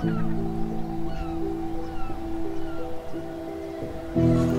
Thank you.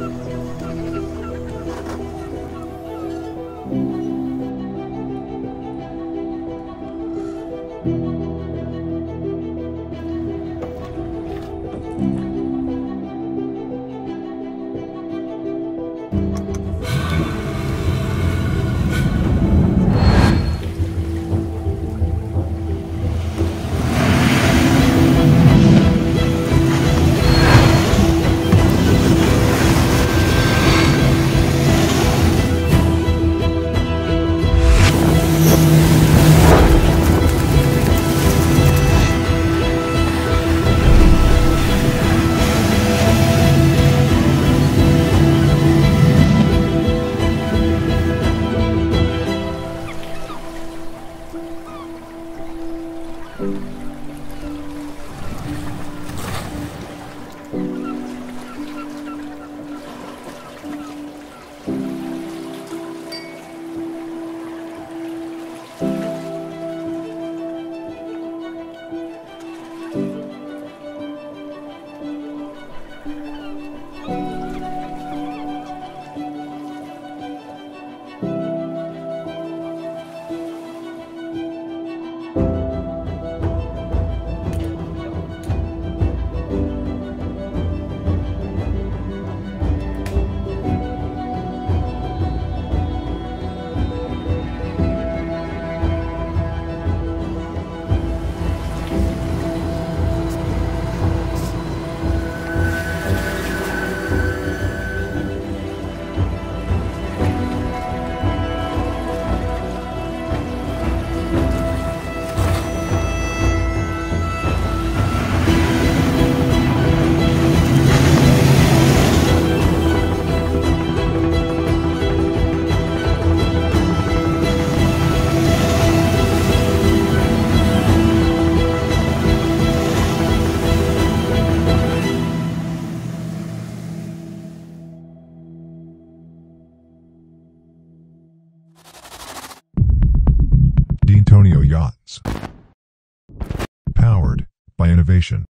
D'Antonio Yachts. Powered by innovation.